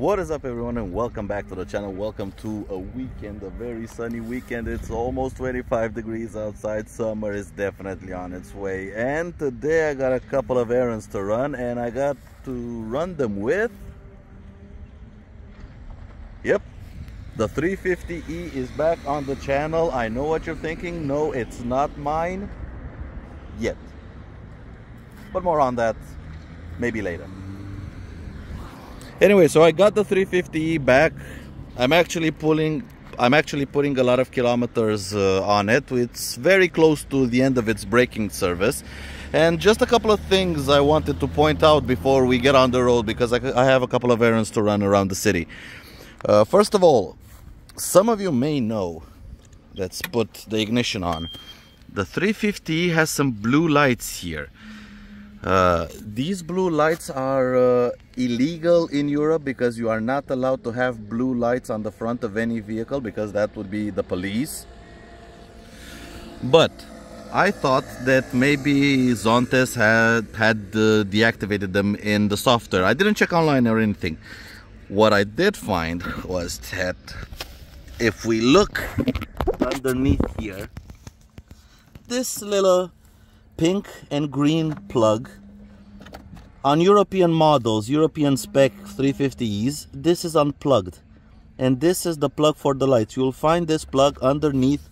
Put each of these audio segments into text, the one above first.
What is up everyone and welcome back to the channel. Welcome to a weekend, a very sunny weekend. It's almost 25 degrees outside. Summer is definitely on its way. And today I got a couple of errands to run and I got to run them with Yep. The 350E is back on the channel. I know what you're thinking. No, it's not mine yet. But more on that maybe later anyway so i got the 350e back. I'm actually pulling i'm actually putting a lot of kilometers uh, on it. It's very close to the end of its braking service. And just a couple of things i wanted to point out before we get on the road because i, I have a couple of errands to run around the city. Uh, first of all some of you may know let's put the ignition on. The 350 has some blue lights here uh, these blue lights are uh, illegal in Europe because you are not allowed to have blue lights on the front of any vehicle because that would be the police. But I thought that maybe Zontes had, had uh, deactivated them in the software. I didn't check online or anything. What I did find was that if we look underneath here, this little pink and green plug on European models, European spec 350Es, this is unplugged. And this is the plug for the lights. You'll find this plug underneath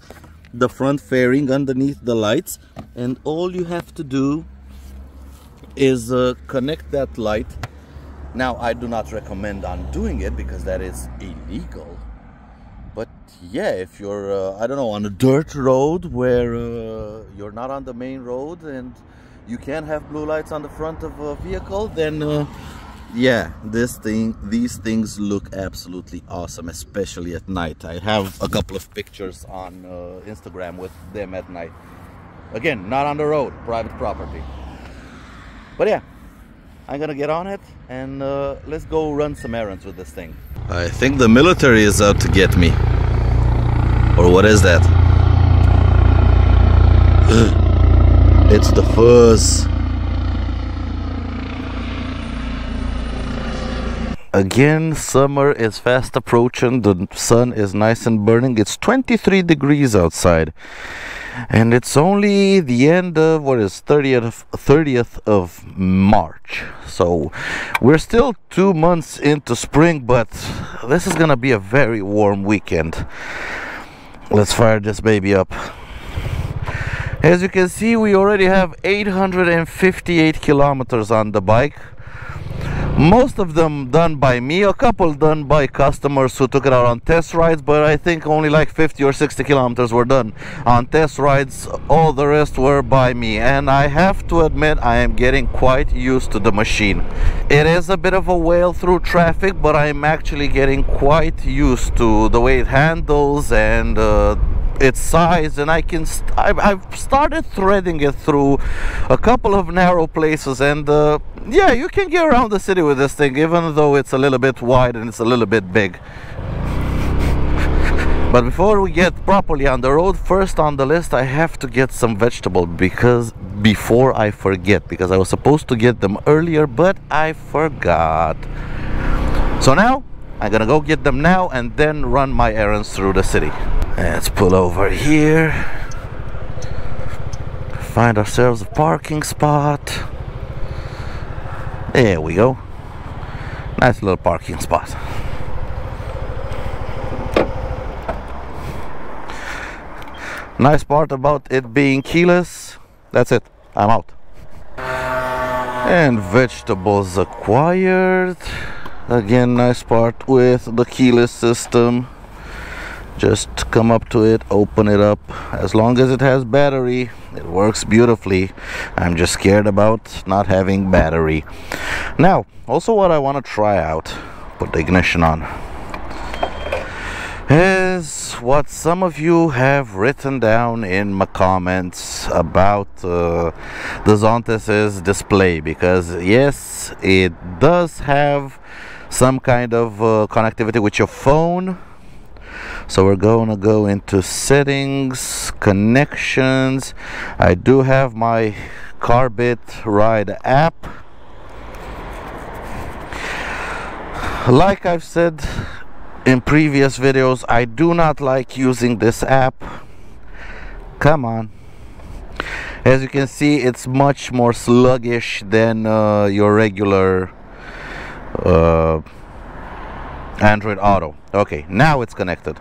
the front fairing, underneath the lights. And all you have to do is uh, connect that light. Now, I do not recommend undoing it because that is illegal but yeah if you're uh, i don't know on a dirt road where uh, you're not on the main road and you can not have blue lights on the front of a vehicle then uh, yeah this thing these things look absolutely awesome especially at night. I have a couple of pictures on uh, instagram with them at night. Again not on the road private property. But yeah I'm gonna get on it and uh, let's go run some errands with this thing. I think the military is out to get me. Or what is that? it's the fuzz. Again, summer is fast approaching. The sun is nice and burning. It's 23 degrees outside and it's only the end of what is 30th 30th of March. So we're still two months into spring but this is gonna be a very warm weekend. Let's fire this baby up. As you can see we already have 858 kilometers on the bike most of them done by me a couple done by customers who took it out on test rides but i think only like 50 or 60 kilometers were done. On test rides all the rest were by me and i have to admit i am getting quite used to the machine. It is a bit of a whale through traffic but i'm actually getting quite used to the way it handles and uh, its size and I can st I've, started threading it through a couple of narrow places and uh, yeah you can get around the city with this thing even though it's a little bit wide and it's a little bit big but before we get properly on the road first on the list I have to get some vegetable because before I forget because I was supposed to get them earlier but I forgot so now I'm gonna go get them now and then run my errands through the city Let's pull over here. Find ourselves a parking spot. There we go. Nice little parking spot. Nice part about it being keyless. That's it. I'm out. And vegetables acquired. Again, nice part with the keyless system just come up to it open it up. As long as it has battery it works beautifully. I'm just scared about not having battery. Now also what I want to try out put the ignition on is what some of you have written down in my comments about uh, the Zontes's display because yes it does have some kind of uh, connectivity with your phone so we're going to go into settings connections. I do have my Carbit Ride app. Like I've said in previous videos I do not like using this app. Come on. As you can see it's much more sluggish than uh, your regular uh, Android Auto. Okay now it's connected.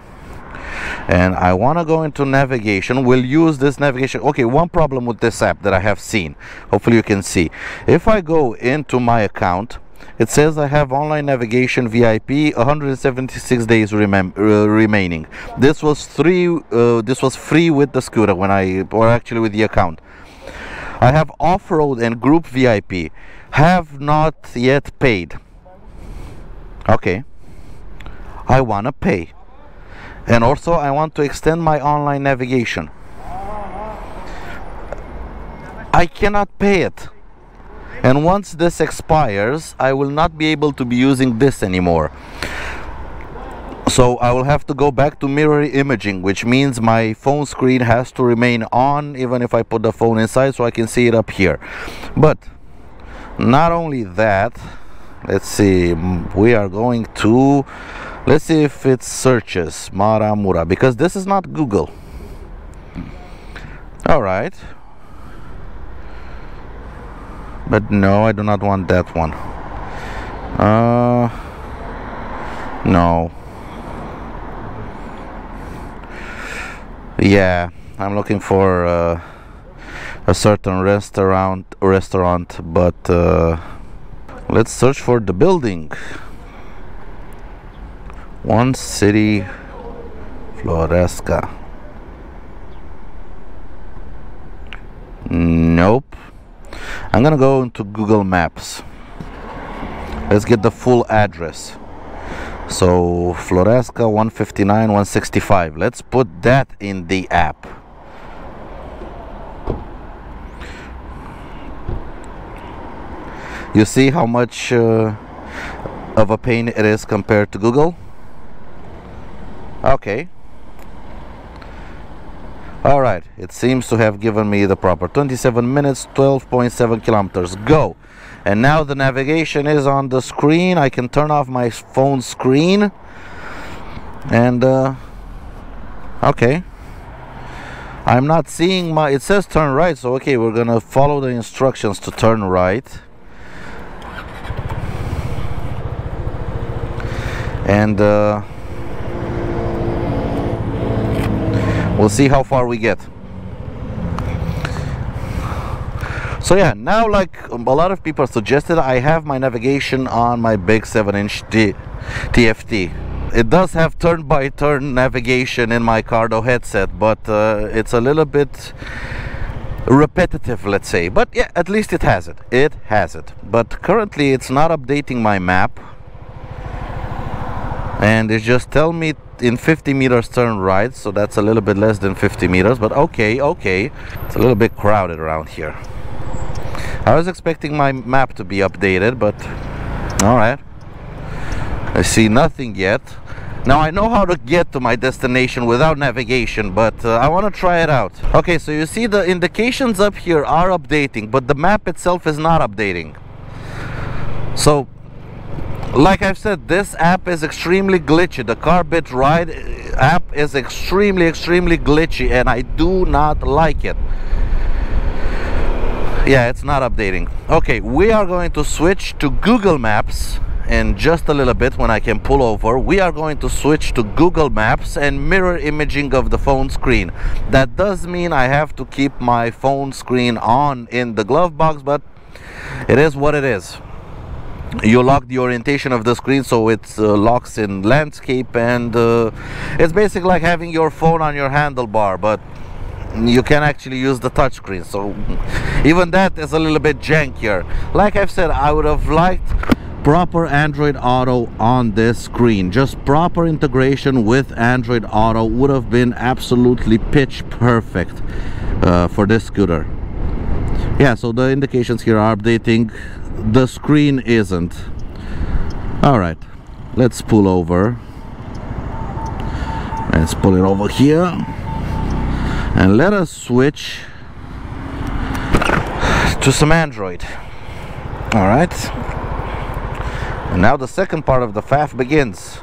And I want to go into navigation. We'll use this navigation. Okay one problem with this app that I have seen. Hopefully you can see. If I go into my account it says I have online navigation VIP 176 days uh, remaining. This was three uh, this was free with the scooter when I or actually with the account. I have off-road and group VIP have not yet paid. Okay I wanna pay. And also I want to extend my online navigation. I cannot pay it. And once this expires I will not be able to be using this anymore. So I will have to go back to mirror imaging which means my phone screen has to remain on even if I put the phone inside so I can see it up here. But not only that let's see we are going to let's see if it searches Maramura because this is not Google. All right. But no I do not want that one. Uh no. Yeah I'm looking for uh, a certain restaurant restaurant but uh, let's search for the building one city Floreasca. Nope. I'm gonna go into Google Maps. Let's get the full address. So Floreasca 159 165 let's put that in the app. You see how much uh, of a pain it is compared to Google okay. All right. It seems to have given me the proper 27 minutes 12.7 kilometers. Go. And now the navigation is on the screen. I can turn off my phone screen. And uh, okay. I'm not seeing my it says turn right so okay we're gonna follow the instructions to turn right. And uh, we'll see how far we get. So yeah now like a lot of people suggested I have my navigation on my big 7 inch T TFT it does have turn-by-turn -turn navigation in my Cardo headset but uh, it's a little bit repetitive let's say. But yeah at least it has it. It has it. But currently it's not updating my map. And it just tell me in 50 meters turn right so that's a little bit less than 50 meters but okay okay it's a little bit crowded around here I was expecting my map to be updated, but alright. I see nothing yet. Now I know how to get to my destination without navigation, but uh, I want to try it out. Okay, so you see the indications up here are updating, but the map itself is not updating. So, like I've said, this app is extremely glitchy. The Carbit Ride uh, app is extremely, extremely glitchy, and I do not like it. Yeah it's not updating. Okay we are going to switch to Google Maps in just a little bit when I can pull over. We are going to switch to Google Maps and mirror imaging of the phone screen. That does mean I have to keep my phone screen on in the glove box but it is what it is you lock the orientation of the screen so it uh, locks in landscape and uh, it's basically like having your phone on your handlebar but you can actually use the touchscreen so even that is a little bit jankier. Like I've said I would have liked proper Android Auto on this screen. Just proper integration with Android Auto would have been absolutely pitch perfect uh, for this scooter. Yeah so the indications here are updating the screen isn't. All right let's pull over. Let's pull it over here. And let us switch to some Android. All right. And now the second part of the FAF begins.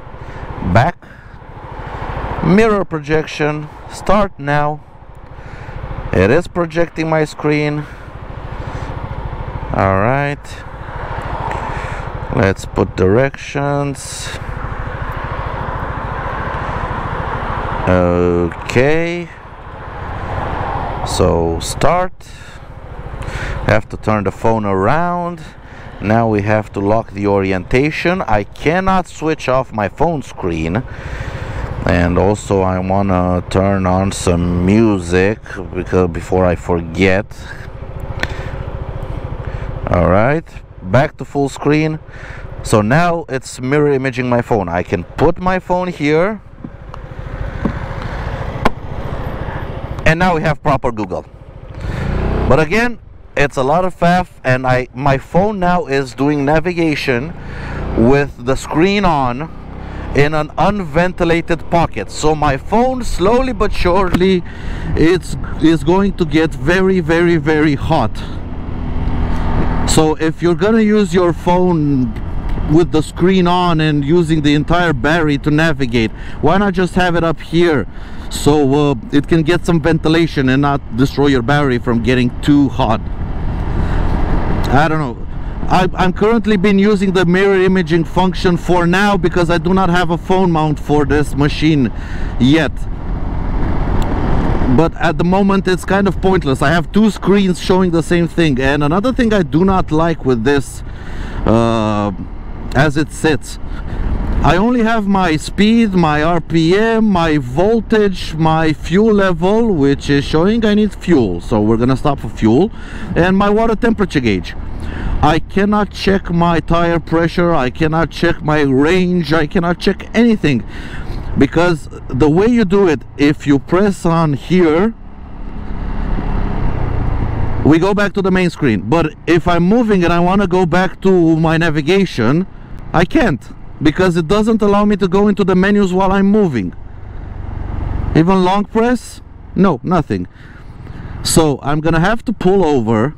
Back, mirror projection, start now. It is projecting my screen. All right. Let's put directions. Okay. So start. Have to turn the phone around. Now we have to lock the orientation. I cannot switch off my phone screen. And also I want to turn on some music because before I forget. All right. Back to full screen. So now it's mirror imaging my phone. I can put my phone here and now we have proper Google but again it's a lot of faff and I my phone now is doing navigation with the screen on in an unventilated pocket so my phone slowly but surely it's is going to get very very very hot so if you're gonna use your phone with the screen on and using the entire battery to navigate why not just have it up here? So uh, it can get some ventilation and not destroy your battery from getting too hot. I don't know. I, I'm currently been using the mirror imaging function for now because I do not have a phone mount for this machine yet but at the moment it's kind of pointless I have two screens showing the same thing and another thing I do not like with this uh, as it sits I only have my speed, my RPM, my voltage, my fuel level, which is showing I need fuel. So we're gonna stop for fuel and my water temperature gauge. I cannot check my tire pressure. I cannot check my range. I cannot check anything because the way you do it, if you press on here, we go back to the main screen. But if I'm moving and I want to go back to my navigation, I can't. Because it doesn't allow me to go into the menus while I'm moving. Even long press? No nothing. So I'm gonna have to pull over.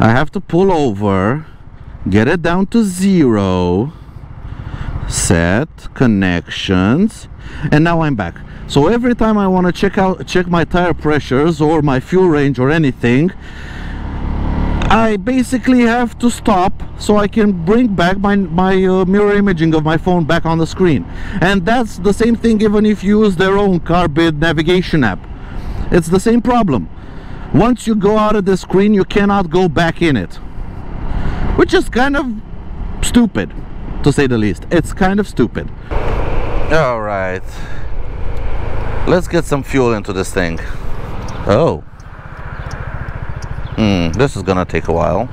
I have to pull over get it down to zero set connections and now I'm back. So every time I want to check out check my tire pressures or my fuel range or anything I basically have to stop so I can bring back my, my uh, mirror imaging of my phone back on the screen. And that's the same thing even if you use their own Carbit navigation app. It's the same problem. Once you go out of the screen you cannot go back in it which is kind of stupid to say the least it's kind of stupid all right let's get some fuel into this thing oh Hmm, this is gonna take a while.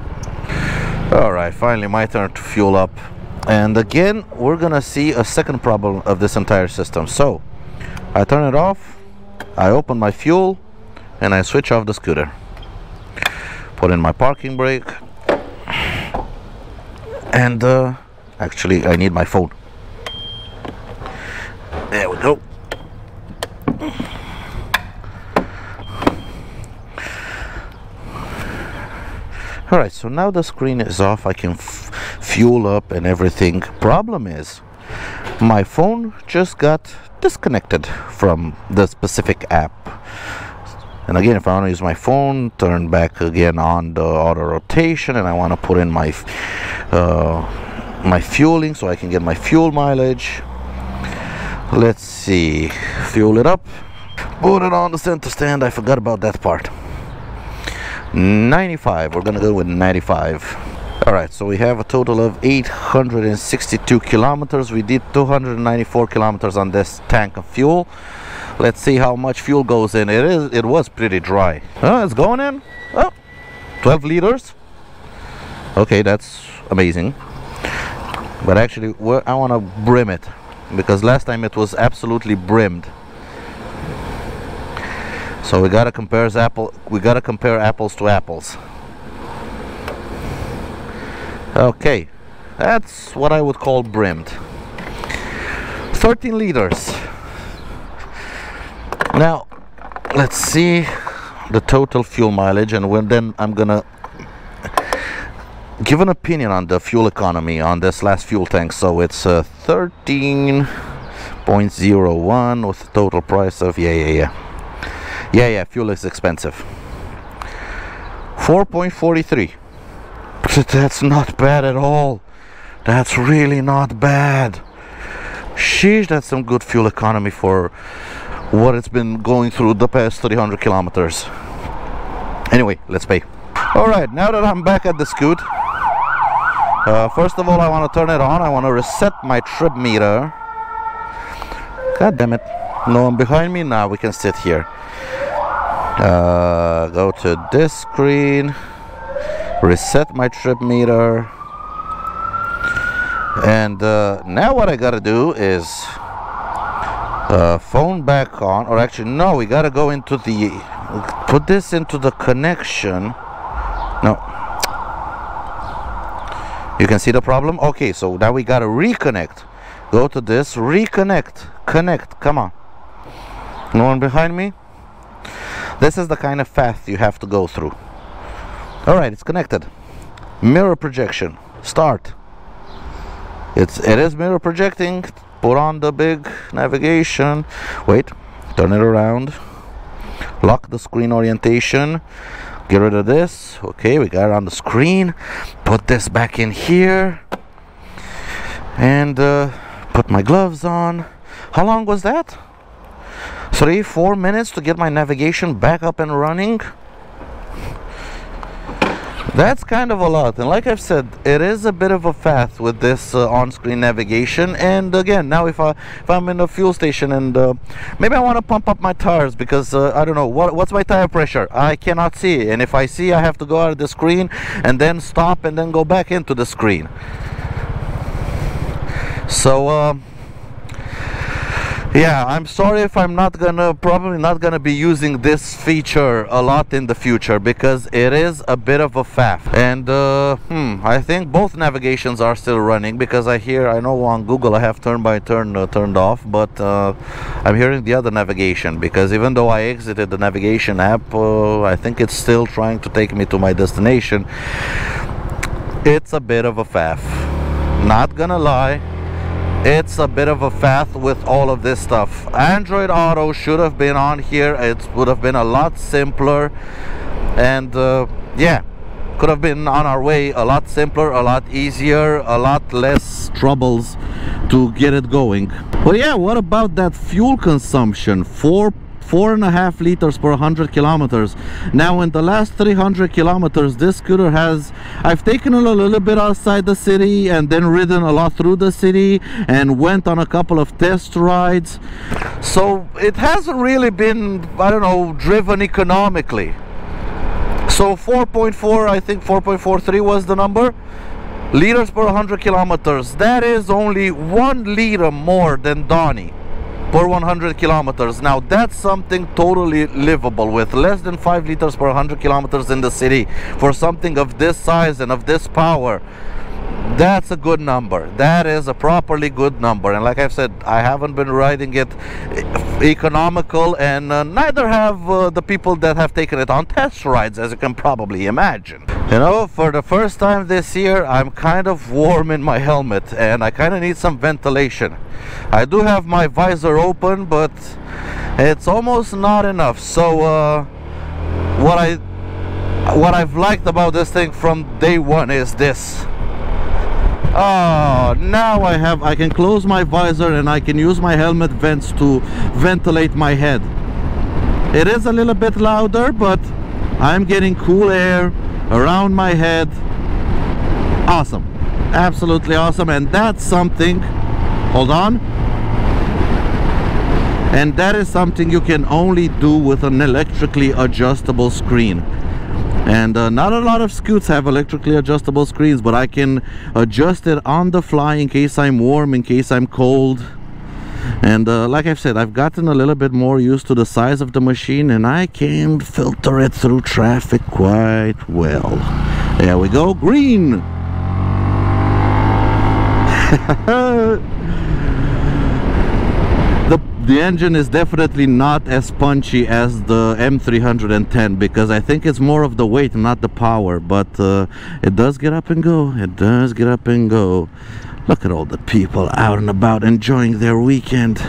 Alright, finally my turn to fuel up. And again, we're gonna see a second problem of this entire system. So, I turn it off, I open my fuel, and I switch off the scooter. Put in my parking brake. And, uh, actually, I need my phone. There we go. Alright, so now the screen is off, I can fuel up and everything. Problem is, my phone just got disconnected from the specific app. And again, if I want to use my phone, turn back again on the auto rotation, and I want to put in my uh, my fueling so I can get my fuel mileage. Let's see, fuel it up, put it on the center stand. I forgot about that part. 95 we're gonna go with 95 all right so we have a total of 862 kilometers. We did 294 kilometers on this tank of fuel. Let's see how much fuel goes in. It is it was pretty dry. Oh it's going in? Oh 12 liters. Okay that's amazing but actually I want to brim it because last time it was absolutely brimmed so we gotta compare apple. We gotta compare apples to apples. Okay, that's what I would call brimmed. 13 liters. Now, let's see the total fuel mileage, and then I'm gonna give an opinion on the fuel economy on this last fuel tank. So it's uh, 13.01 with a total price of yeah yeah yeah yeah yeah fuel is expensive. 4.43. That's not bad at all. That's really not bad. Sheesh, that's some good fuel economy for what it's been going through the past 300 kilometers. Anyway, let's pay. All right, now that I'm back at the scoot, uh, first of all, I want to turn it on. I want to reset my trip meter. God damn it. No one behind me? Now we can sit here. Uh, go to this screen. Reset my trip meter. And uh, now what I gotta do is uh, phone back on, or actually no, we gotta go into the, put this into the connection. No. You can see the problem? Okay, so now we gotta reconnect. Go to this, reconnect, connect, come on. No one behind me? This is the kind of path you have to go through. Alright, it's connected. Mirror projection, start. It's it is mirror projecting. Put on the big navigation. Wait, turn it around. Lock the screen orientation. Get rid of this. Okay, we got it on the screen. Put this back in here. And uh, put my gloves on. How long was that? Three, four minutes to get my navigation back up and running that's kind of a lot and like I've said it is a bit of a faff with this uh, on-screen navigation and again now if I if I'm in a fuel station and uh, maybe I want to pump up my tires because uh, I don't know what what's my tire pressure? I cannot see and if I see I have to go out of the screen and then stop and then go back into the screen. So um, yeah i'm sorry if i'm not gonna probably not gonna be using this feature a lot in the future because it is a bit of a faff. And uh, hmm i think both navigations are still running because i hear i know on google i have turn by turn uh, turned off but uh, i'm hearing the other navigation because even though i exited the navigation app uh, i think it's still trying to take me to my destination. It's a bit of a faff. Not gonna lie it's a bit of a faff with all of this stuff. Android auto should have been on here. It would have been a lot simpler. And uh, yeah could have been on our way a lot simpler a lot easier a lot less troubles to get it going. But yeah what about that fuel consumption? 4 four and a half liters per 100 kilometers. Now in the last 300 kilometers this scooter has I've taken it a little bit outside the city and then ridden a lot through the city and went on a couple of test rides. So it hasn't really been I don't know driven economically. So 4.4 I think 4.43 was the number. Liters per 100 kilometers. That is only one liter more than Donny per 100 kilometers. Now that's something totally livable with less than 5 liters per 100 kilometers in the city for something of this size and of this power that's a good number. That is a properly good number. And like i've said i haven't been riding it economical and uh, neither have uh, the people that have taken it on test rides as you can probably imagine. You know for the first time this year i'm kind of warm in my helmet and i kind of need some ventilation. I do have my visor open but it's almost not enough. So uh, what i what i've liked about this thing from day one is this Oh, now I have, I can close my visor and I can use my helmet vents to ventilate my head. It is a little bit louder, but I'm getting cool air around my head. Awesome. Absolutely awesome. And that's something, hold on. And that is something you can only do with an electrically adjustable screen and uh, not a lot of scoots have electrically adjustable screens but I can adjust it on the fly in case I'm warm in case I'm cold. And uh, like I've said I've gotten a little bit more used to the size of the machine and I can filter it through traffic quite well. There we go green the engine is definitely not as punchy as the M310 because I think it's more of the weight not the power but uh, it does get up and go. It does get up and go. Look at all the people out and about enjoying their weekend.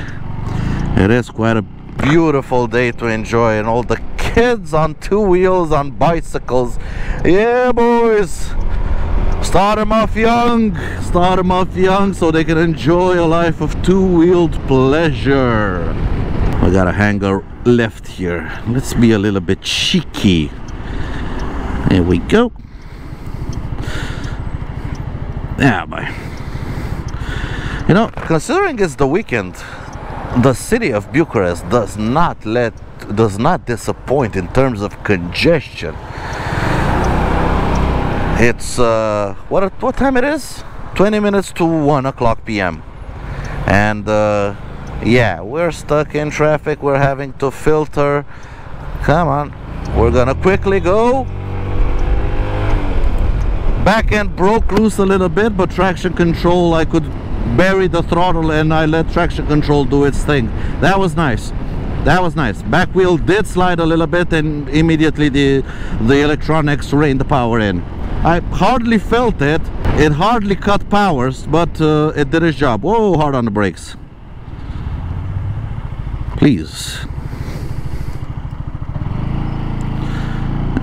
It is quite a beautiful day to enjoy and all the kids on two wheels on bicycles. Yeah boys start them off young. Start them off young so they can enjoy a life of two-wheeled pleasure. I got a hanger left here. Let's be a little bit cheeky. There we go. Yeah bye you know considering it's the weekend the city of Bucharest does not let does not disappoint in terms of congestion it's uh, what what time it is? 20 minutes to 1 o'clock p.m and uh, yeah we're stuck in traffic. We're having to filter. Come on. We're gonna quickly go back end broke loose a little bit but traction control I could bury the throttle and I let traction control do its thing. That was nice that was nice back wheel did slide a little bit and immediately the the electronics reined the power in I hardly felt it. It hardly cut powers, but uh, it did its job. Whoa, hard on the brakes. Please.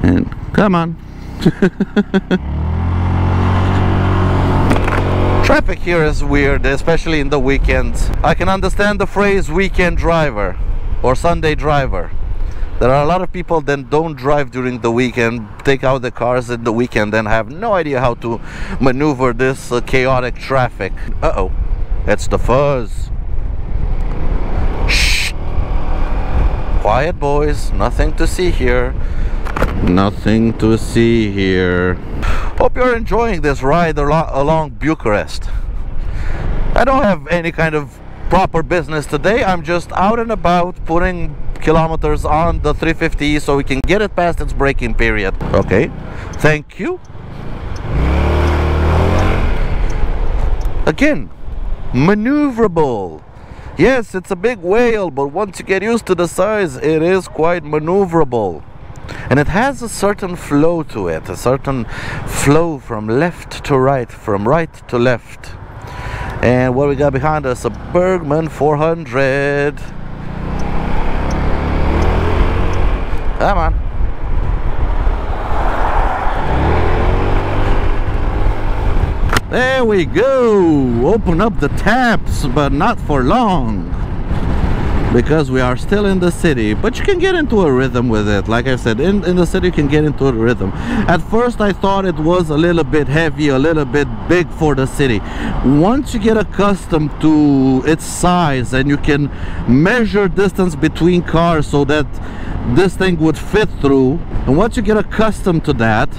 And come on. Traffic here is weird, especially in the weekends. I can understand the phrase weekend driver or Sunday driver. There are a lot of people that don't drive during the weekend take out the cars in the weekend and have no idea how to maneuver this uh, chaotic traffic. Uh-oh. It's the fuzz. Shh. quiet boys. Nothing to see here. Nothing to see here. Hope you're enjoying this ride along Bucharest. I don't have any kind of proper business. Today I'm just out and about putting kilometers on the 350 so we can get it past its break-in period. Okay. Thank you. Again maneuverable. Yes it's a big whale but once you get used to the size it is quite maneuverable. And it has a certain flow to it a certain flow from left to right from right to left and what we got behind us a Burgman 400 Come on. There we go. Open up the taps, but not for long. Because we are still in the city. But you can get into a rhythm with it. Like I said, in, in the city you can get into a rhythm. At first I thought it was a little bit heavy, a little bit big for the city. Once you get accustomed to its size and you can measure distance between cars so that this thing would fit through and once you get accustomed to that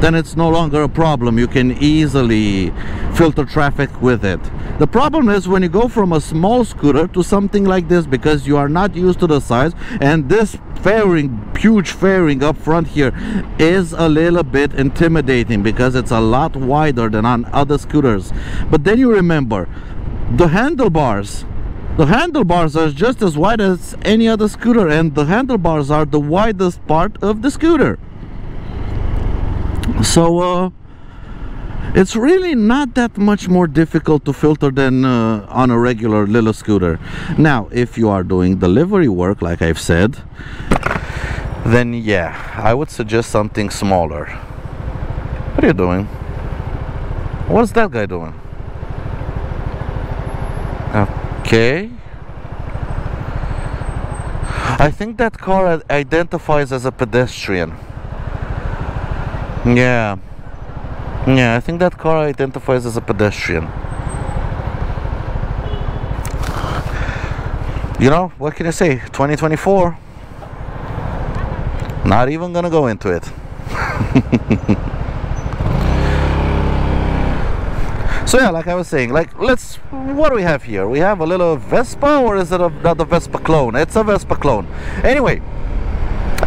then it's no longer a problem you can easily filter traffic with it the problem is when you go from a small scooter to something like this because you are not used to the size and this fairing huge fairing up front here is a little bit intimidating because it's a lot wider than on other scooters. But then you remember the handlebars the handlebars are just as wide as any other scooter and the handlebars are the widest part of the scooter. So uh, it's really not that much more difficult to filter than uh, on a regular little scooter now if you are doing delivery work like I've said then yeah I would suggest something smaller what are you doing what's that guy doing Okay. I think that car identifies as a pedestrian. Yeah. Yeah, I think that car identifies as a pedestrian. You know, what can I say? 2024. Not even gonna go into it. So yeah, like I was saying, like let's, what do we have here? We have a little Vespa or is it a, not a Vespa clone? It's a Vespa clone. Anyway,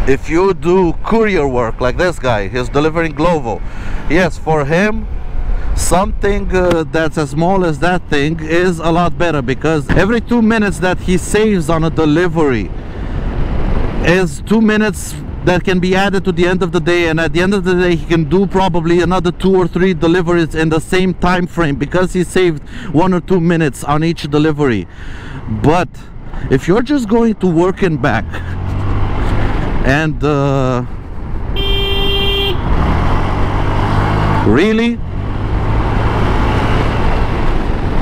if you do courier work like this guy, he's delivering Glovo. Yes, for him, something uh, that's as small as that thing is a lot better because every two minutes that he saves on a delivery is two minutes that can be added to the end of the day. And at the end of the day he can do probably another two or three deliveries in the same time frame because he saved one or two minutes on each delivery. But if you're just going to work and back and uh, really?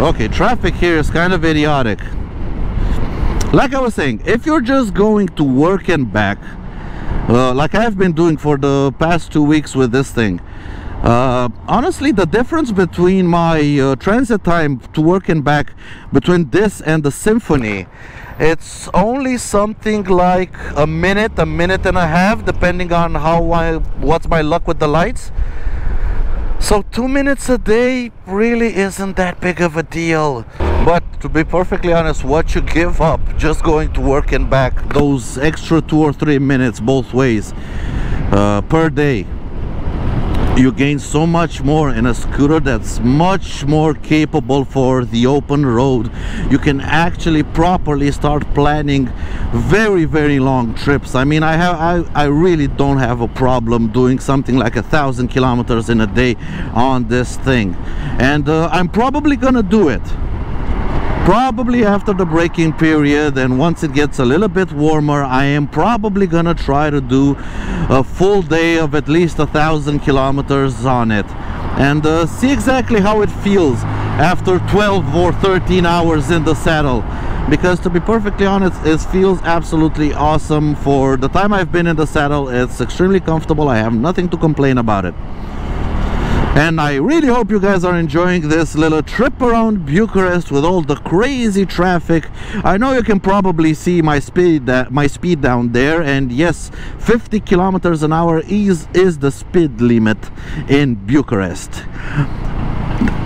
Okay traffic here is kind of idiotic. Like I was saying if you're just going to work and back uh, like I've been doing for the past two weeks with this thing uh, honestly the difference between my uh, transit time to work and back between this and the symphony it's only something like a minute a minute and a half depending on how I what's my luck with the lights so two minutes a day really isn't that big of a deal. But to be perfectly honest, what you give up just going to work and back, those extra two or three minutes both ways uh, per day, you gain so much more in a scooter that's much more capable for the open road. You can actually properly start planning very very long trips. I mean i have i, I really don't have a problem doing something like a thousand kilometers in a day on this thing. And uh, i'm probably gonna do it probably after the break-in period and once it gets a little bit warmer I am probably gonna try to do a full day of at least a thousand kilometers on it. And uh, see exactly how it feels after 12 or 13 hours in the saddle. Because to be perfectly honest it feels absolutely awesome for the time I've been in the saddle. It's extremely comfortable. I have nothing to complain about it and I really hope you guys are enjoying this little trip around Bucharest with all the crazy traffic. I know you can probably see my speed my speed down there and yes 50 kilometers an hour is is the speed limit in Bucharest.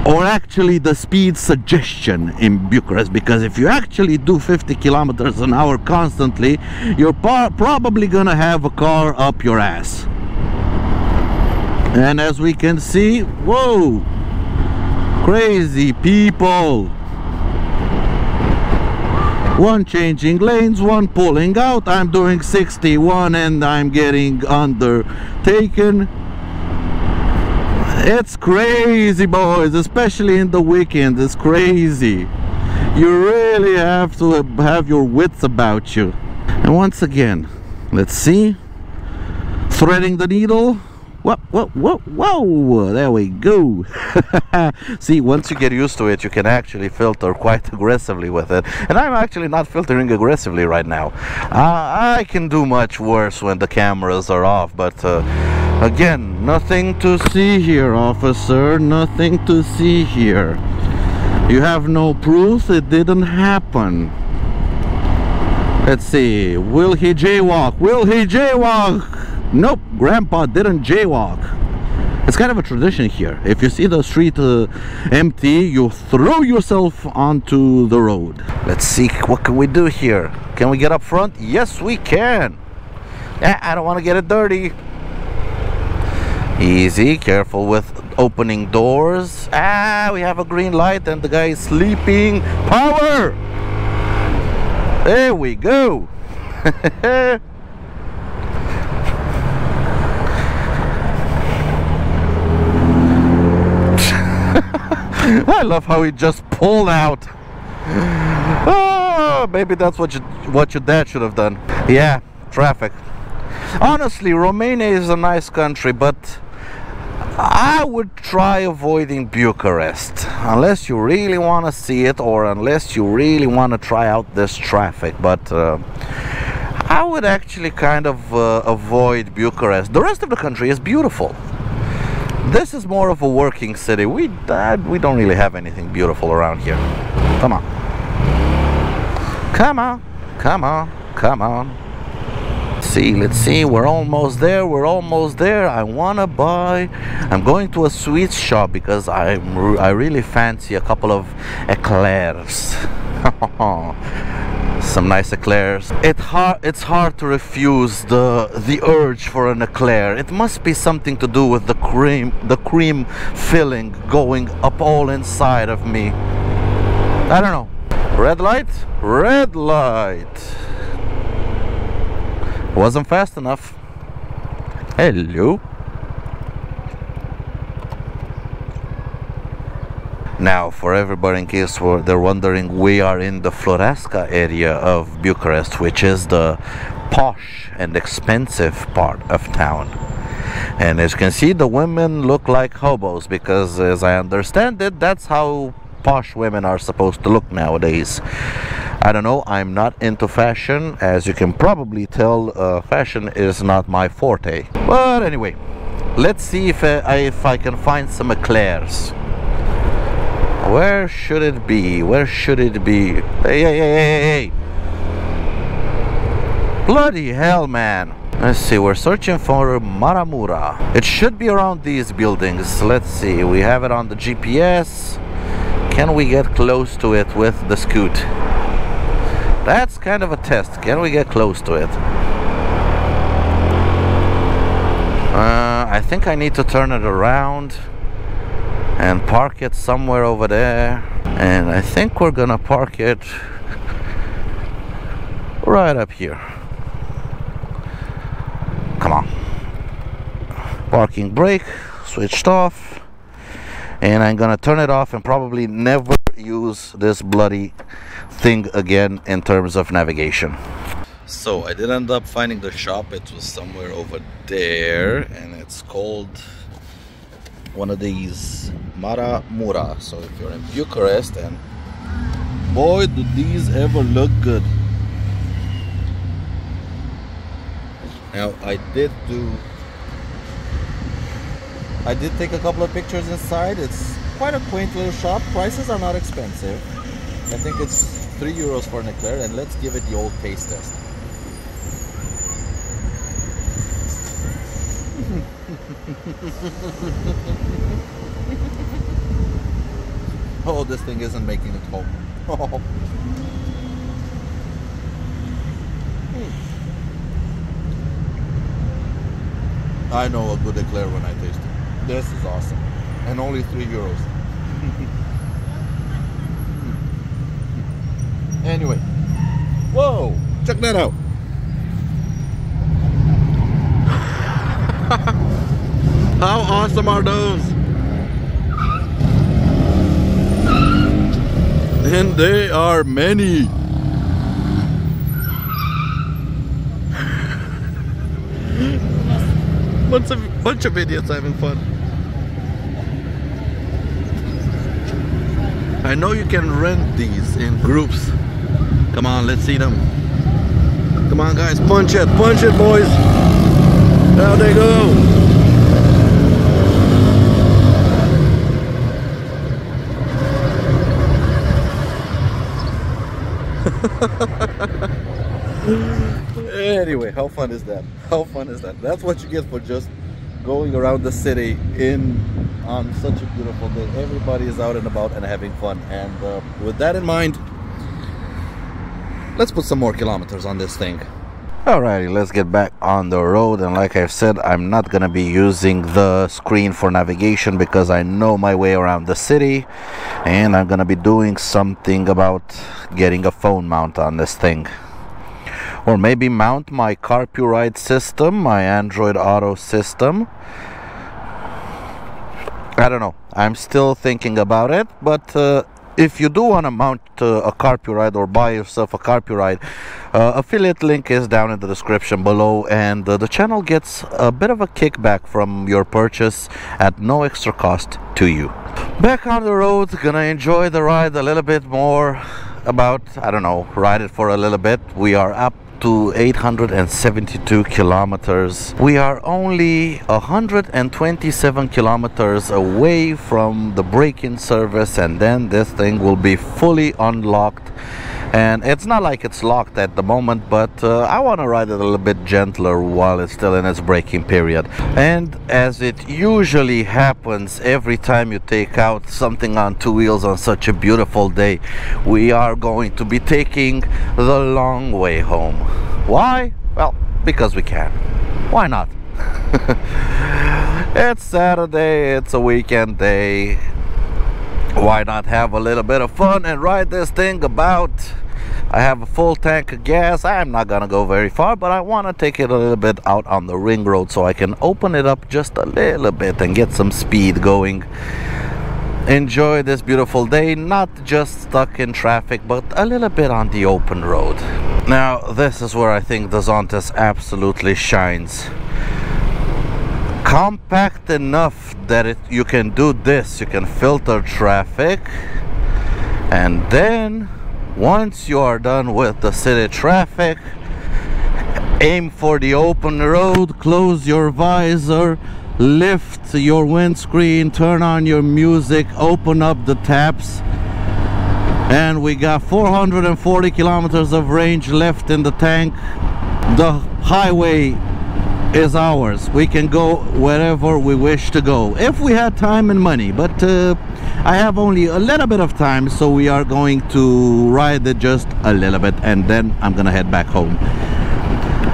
Or actually the speed suggestion in Bucharest because if you actually do 50 kilometers an hour constantly you're probably gonna have a car up your ass and as we can see whoa crazy people. One changing lanes one pulling out. I'm doing 61 and i'm getting undertaken. It's crazy boys especially in the weekend. It's crazy. You really have to have your wits about you. And once again let's see. Threading the needle whoa, whoa, whoa, whoa, there we go. See, once you get used to it, you can actually filter quite aggressively with it. And I'm actually not filtering aggressively right now. Uh, I can do much worse when the cameras are off, but uh, again, nothing to see here, officer, nothing to see here. You have no proof it didn't happen. Let's see, will he jaywalk? Will he jaywalk? Nope, grandpa didn't jaywalk. It's kind of a tradition here. If you see the street uh, empty, you throw yourself onto the road. Let's see, what can we do here? Can we get up front? Yes, we can. Eh, I don't want to get it dirty. Easy, careful with opening doors. Ah, we have a green light and the guy is sleeping. Power! There we go. I love how he just pulled out. Oh, maybe that's what you, what your dad should have done. Yeah, traffic. Honestly, Romania is a nice country, but I would try avoiding Bucharest unless you really want to see it or unless you really want to try out this traffic. But uh, I would actually kind of uh, avoid Bucharest. The rest of the country is beautiful. This is more of a working city. We uh, we don't really have anything beautiful around here. Come on. Come on. Come on. Come on. See, let's see. We're almost there. We're almost there. I want to buy. I'm going to a sweet shop because I'm I really fancy a couple of eclairs. some nice eclairs. It hard, it's hard to refuse the the urge for an eclair. It must be something to do with the cream, the cream filling going up all inside of me. I don't know. Red light, red light. Wasn't fast enough. Hello. Now, for everybody in case they're wondering, we are in the Floreasca area of Bucharest, which is the posh and expensive part of town. And as you can see, the women look like hobos because, as I understand it, that's how posh women are supposed to look nowadays. I don't know, I'm not into fashion. As you can probably tell, uh, fashion is not my forte. But anyway, let's see if, uh, if I can find some eclairs. Where should it be? Where should it be? Hey, hey, hey, hey, hey! Bloody hell, man! Let's see, we're searching for Maramura. It should be around these buildings. Let's see, we have it on the GPS. Can we get close to it with the scoot? That's kind of a test. Can we get close to it? Uh, I think I need to turn it around and park it somewhere over there. And I think we're gonna park it right up here. Come on. Parking brake switched off. And I'm gonna turn it off and probably never use this bloody thing again in terms of navigation. So I did end up finding the shop. It was somewhere over there and it's called one of these Mara Mura. So if you're in Bucharest and boy do these ever look good. Now I did do I did take a couple of pictures inside. It's quite a quaint little shop. Prices are not expensive. I think it's three euros for an eclair and let's give it the old taste test. oh, this thing isn't making it home. Oh. I know a good eclair when I taste it. This is awesome. And only three euros. anyway. Whoa! Check that out. How awesome are those? And they are many. bunch of bunch of idiots having fun. I know you can rent these in groups. Come on, let's see them. Come on guys, punch it, punch it boys. There they go. anyway, how fun is that? How fun is that? That's what you get for just going around the city in on such a beautiful day. Everybody is out and about and having fun. And uh, with that in mind, let's put some more kilometers on this thing. Alrighty, let's get back on the road and like I've said, I'm not gonna be using the screen for navigation because I know my way around the city and I'm gonna be doing something about getting a phone mount on this thing. Or maybe mount my CarPuride system, my Android Auto system. I don't know. I'm still thinking about it, but uh, if you do want to mount uh, a CarPuride or buy yourself a CarPuride, uh, affiliate link is down in the description below, and uh, the channel gets a bit of a kickback from your purchase at no extra cost to you. Back on the road, gonna enjoy the ride a little bit more. About I don't know, ride it for a little bit. We are up to 872 kilometers. We are only 127 kilometers away from the break-in service and then this thing will be fully unlocked and it's not like it's locked at the moment but uh, I want to ride it a little bit gentler while it's still in its break-in period. And as it usually happens every time you take out something on two wheels on such a beautiful day we are going to be taking the long way home. Why? Well because we can. Why not? It's Saturday it's a weekend day why not have a little bit of fun and ride this thing about? I have a full tank of gas. I'm not gonna go very far but I want to take it a little bit out on the ring road so I can open it up just a little bit and get some speed going. Enjoy this beautiful day not just stuck in traffic but a little bit on the open road. Now this is where I think the Zontes absolutely shines compact enough that it, you can do this. You can filter traffic and then once you are done with the city traffic aim for the open road close your visor lift your windscreen turn on your music open up the taps. And we got 440 kilometers of range left in the tank. The highway is ours. We can go wherever we wish to go if we had time and money. But uh, I have only a little bit of time so we are going to ride it just a little bit and then I'm gonna head back home.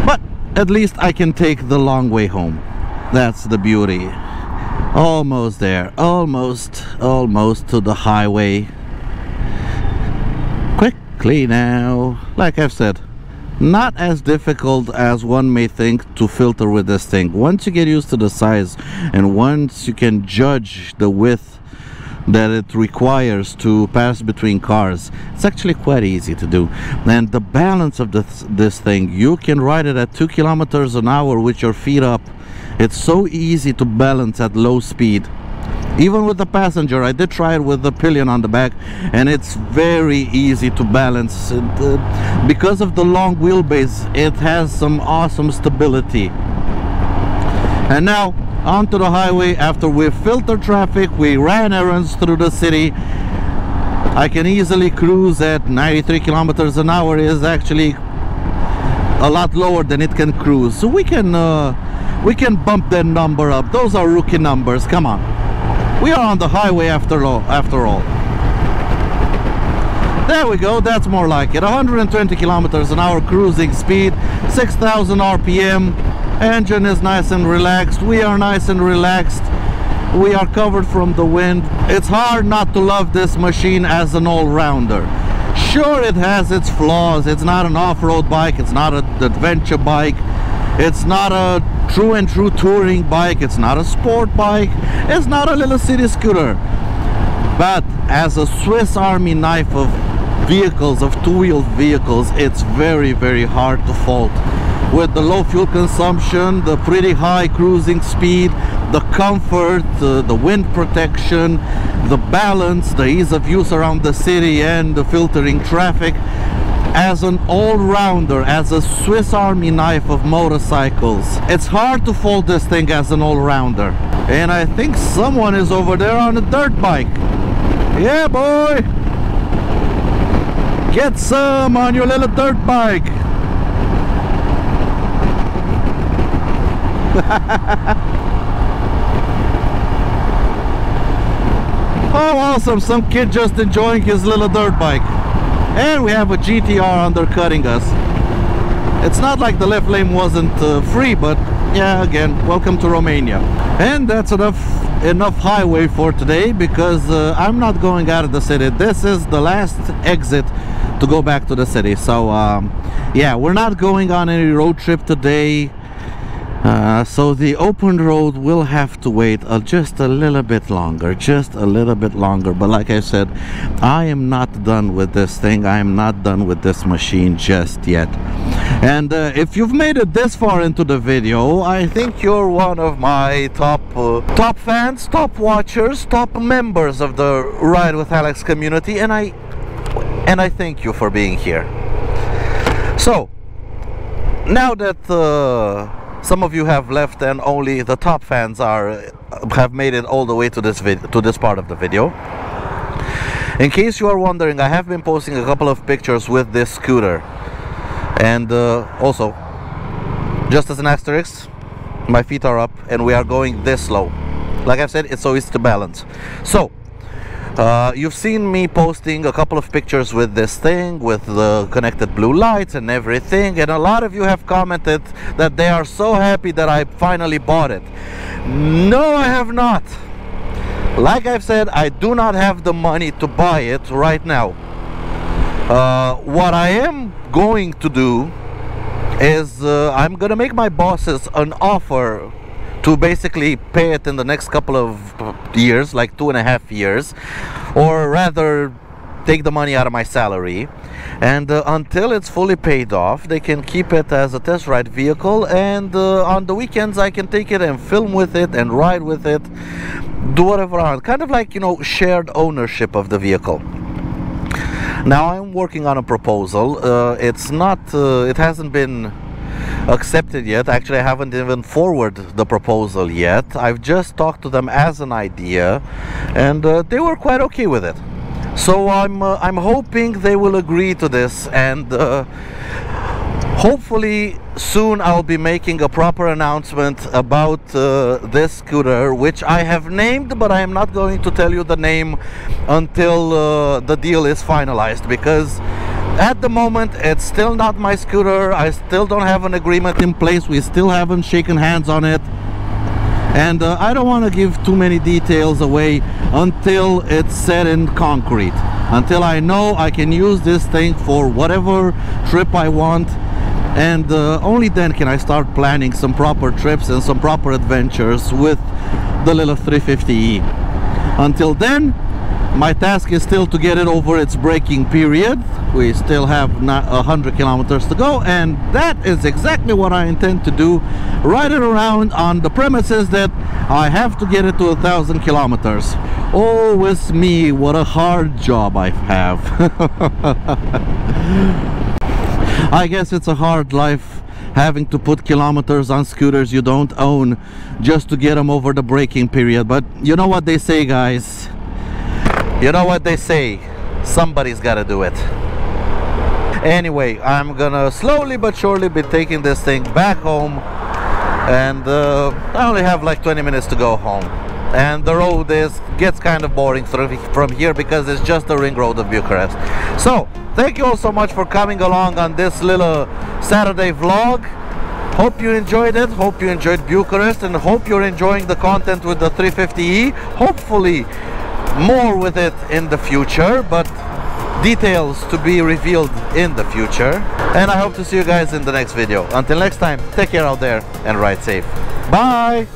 But at least I can take the long way home. That's the beauty. Almost there. Almost almost to the highway. Quickly now. Like I've said not as difficult as one may think to filter with this thing. Once you get used to the size and once you can judge the width that it requires to pass between cars it's actually quite easy to do. And the balance of this this thing you can ride it at two kilometers an hour with your feet up. It's so easy to balance at low speed even with the passenger I did try it with the pillion on the back and it's very easy to balance. It, uh, because of the long wheelbase it has some awesome stability. And now onto the highway. After we filtered traffic we ran errands through the city. I can easily cruise at 93 kilometers an hour is actually a lot lower than it can cruise. So we can uh, we can bump that number up. Those are rookie numbers. Come on we are on the highway after all, after all. There we go, that's more like it. 120 kilometers an hour cruising speed, 6,000 RPM. Engine is nice and relaxed. We are nice and relaxed. We are covered from the wind. It's hard not to love this machine as an all-rounder. Sure, it has its flaws. It's not an off-road bike. It's not an adventure bike. It's not a true and true touring bike. It's not a sport bike. It's not a little city scooter. But as a Swiss Army knife of vehicles, of two-wheeled vehicles, it's very, very hard to fault. With the low fuel consumption, the pretty high cruising speed, the comfort, uh, the wind protection, the balance, the ease of use around the city and the filtering traffic, as an all-rounder, as a Swiss Army knife of motorcycles. It's hard to fold this thing as an all-rounder. And I think someone is over there on a dirt bike. Yeah, boy! Get some on your little dirt bike. oh, awesome. Some kid just enjoying his little dirt bike and we have a GTR undercutting us. It's not like the left lane wasn't uh, free but yeah again welcome to Romania. And that's enough enough highway for today because uh, I'm not going out of the city. This is the last exit to go back to the city. So um, yeah we're not going on any road trip today uh, so the open road will have to wait uh, just a little bit longer just a little bit longer. But like I said I am not done with this thing. I am not done with this machine just yet. And uh, if you've made it this far into the video I think you're one of my top uh, top fans top watchers top members of the ride with Alex community. And I and I thank you for being here. So now that uh, some of you have left and only the top fans are have made it all the way to this to this part of the video In case you are wondering, I have been posting a couple of pictures with this scooter. And uh, also, just as an asterisk, my feet are up and we are going this slow. Like I've said, it's so easy to balance. So, uh, you've seen me posting a couple of pictures with this thing, with the connected blue lights and everything, and a lot of you have commented that they are so happy that I finally bought it. No, I have not. Like I've said, I do not have the money to buy it right now. Uh, what I am going to do is uh, I'm gonna make my bosses an offer to basically pay it in the next couple of years, like two and a half years, or rather take the money out of my salary. And uh, until it's fully paid off, they can keep it as a test ride vehicle. And uh, on the weekends, I can take it and film with it and ride with it, do whatever I want. Kind of like, you know, shared ownership of the vehicle. Now I'm working on a proposal. Uh, it's not, uh, it hasn't been accepted yet. Actually, I haven't even forwarded the proposal yet. I've just talked to them as an idea, and uh, they were quite okay with it. So I'm uh, I'm hoping they will agree to this, and uh, hopefully soon I'll be making a proper announcement about uh, this scooter, which I have named, but I am not going to tell you the name until uh, the deal is finalized because at the moment it's still not my scooter. I still don't have an agreement in place. We still haven't shaken hands on it. And uh, i don't want to give too many details away until it's set in concrete. Until i know i can use this thing for whatever trip i want. And uh, only then can i start planning some proper trips and some proper adventures with the little 350e until then my task is still to get it over its break-in period. We still have not 100 kilometers to go and that is exactly what I intend to do. Ride it around on the premises that I have to get it to a thousand kilometers. Oh with me what a hard job I have. I guess it's a hard life having to put kilometers on scooters you don't own just to get them over the break-in period but you know what they say guys you know what they say somebody's got to do it. Anyway i'm gonna slowly but surely be taking this thing back home and uh, i only have like 20 minutes to go home. And the road is gets kind of boring from here because it's just the ring road of bucharest. So thank you all so much for coming along on this little saturday vlog. Hope you enjoyed it. Hope you enjoyed bucharest and hope you're enjoying the content with the 350e hopefully more with it in the future but details to be revealed in the future. And I hope to see you guys in the next video. Until next time take care out there and ride safe. Bye